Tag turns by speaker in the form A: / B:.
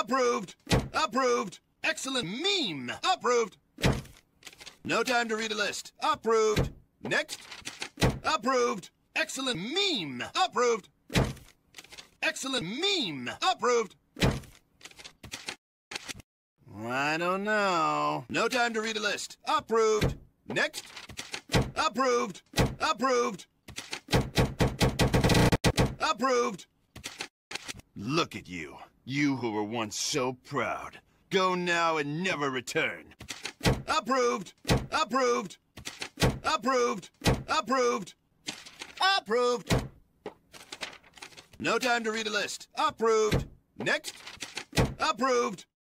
A: Approved. Approved. Excellent meme. Approved. No time to read a list. Approved. Next. Approved. Excellent meme. Approved. Excellent meme. Approved. I don't know. No time to read a list. Approved. Next. Approved. Approved. Approved. Look at you. You who were once so proud. Go now and never return. Approved. Approved. Approved. Approved. Approved. No time to read a list. Approved. Next. Approved.